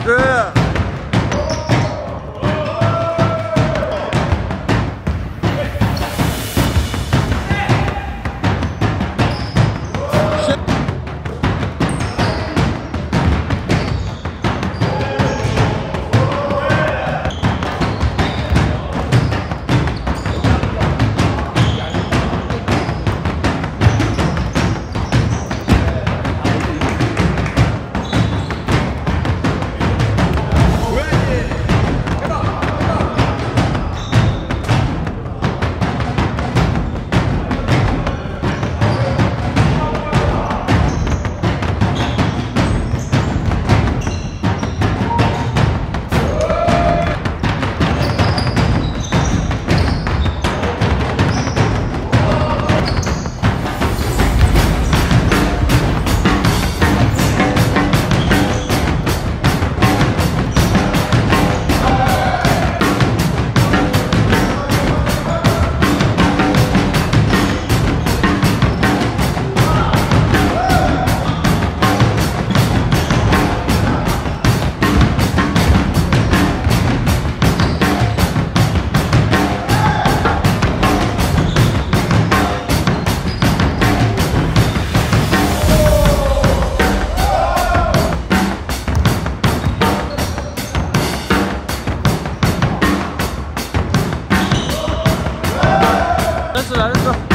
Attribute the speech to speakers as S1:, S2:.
S1: 来！
S2: 是，的是。的。